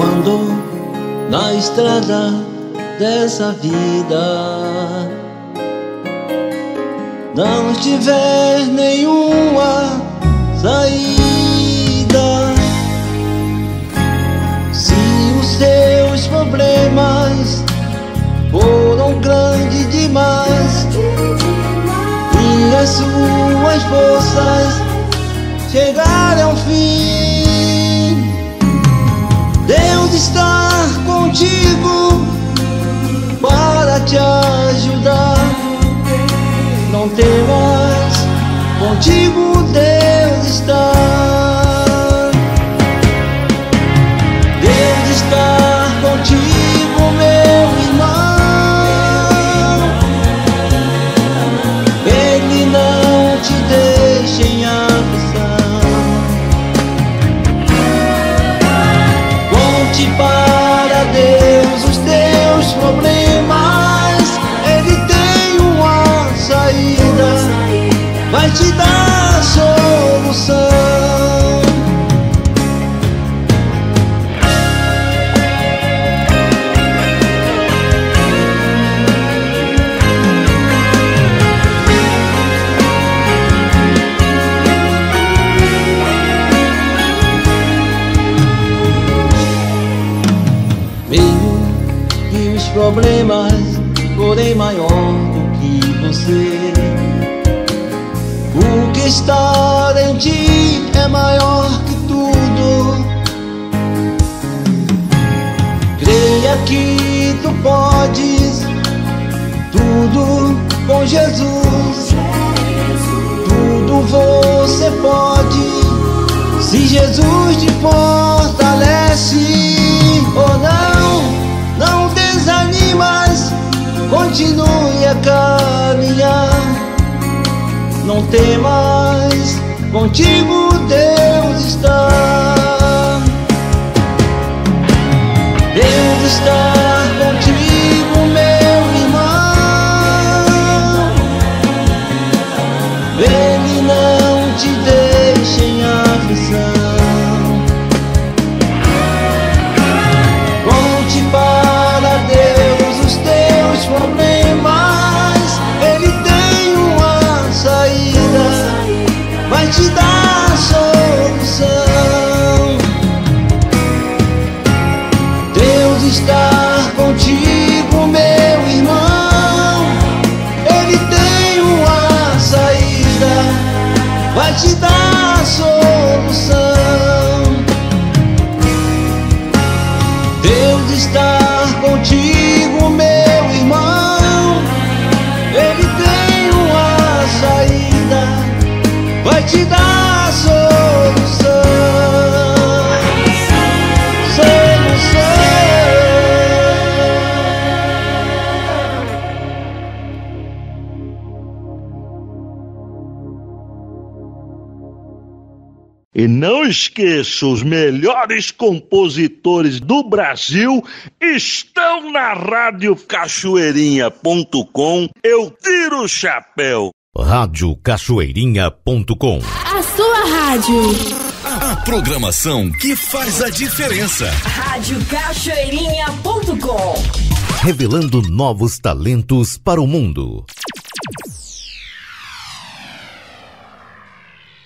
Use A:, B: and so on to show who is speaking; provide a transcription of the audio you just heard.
A: andou na estrada dessa vida, não tiver nenhuma saída, se os seus problemas foram grandes demais e as suas forças chegaram ao fim, Está contigo para te ajudar. Não temas, contigo Deus está. Te dar solução. Mesmo que os problemas forem maior do que você, o que está em ti é maior que tudo. Creia que tu podes tudo com Jesus. Tudo você pode se Jesus te fortalece. Oh não, não desanimas, continue a caminhar. Não temas, contigo Deus está. Deus está contigo, meu irmão. Ele não te deixa Deus está contigo, meu irmão. Ele tem uma saída, vai te dar solução. Deus está contigo, meu irmão. Ele tem uma saída, vai te dar
B: E não esqueça, os melhores compositores do Brasil estão na Rádio Cachoeirinha.com. Eu tiro o chapéu.
C: Rádio Cachoeirinha.com
D: A sua rádio.
E: A programação que faz a diferença.
D: Rádio Cachoeirinha.com
C: Revelando novos talentos para o mundo.